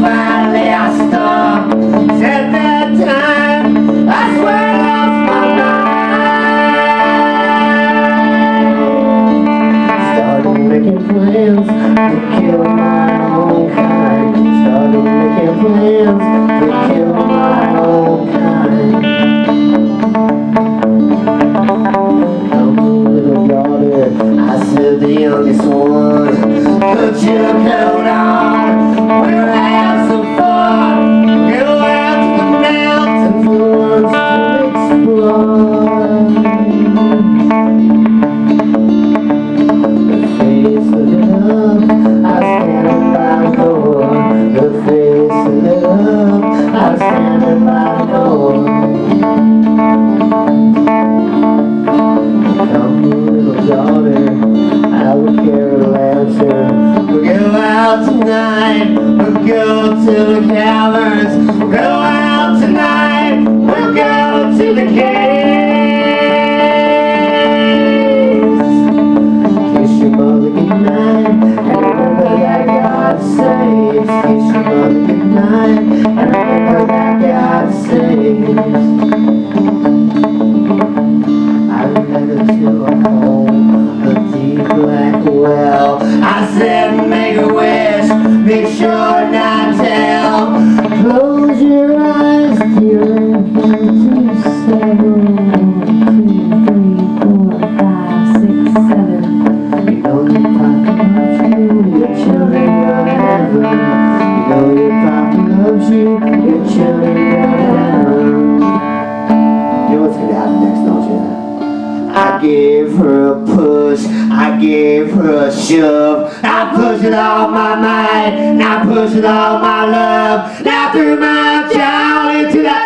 finally I. At that time, I swear I lost my mind. Started making plans to kill my own kind. Started making plans to kill my own kind. Come little daughter, I said the youngest one. Put your coat go to the caverns. Go out tonight, we'll go to the caves. Kiss your mother goodnight, and remember that God saves. Kiss your mother goodnight, and remember that God saves. I her to a home, a deep black well. I said, make don't you? I gave her a push, I gave her a shove. I pushed it all my might, now push it all my love. Now threw my child into that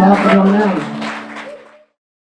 não Romeu.